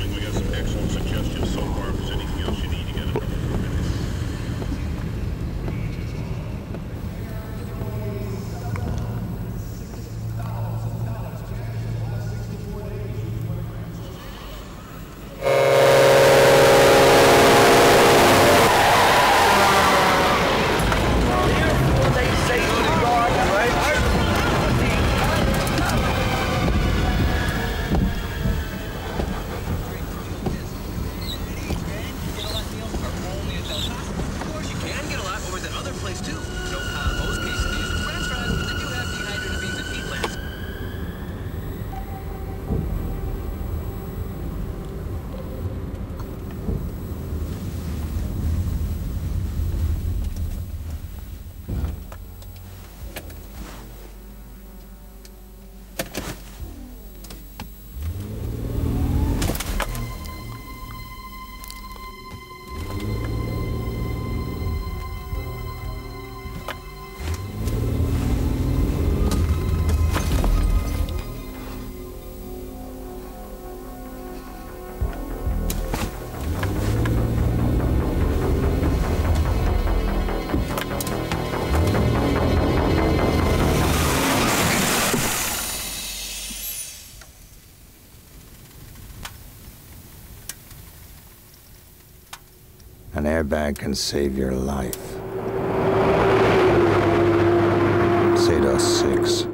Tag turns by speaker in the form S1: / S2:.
S1: We got some excellent suggestions so far. Bag can save your life. Sadar 6.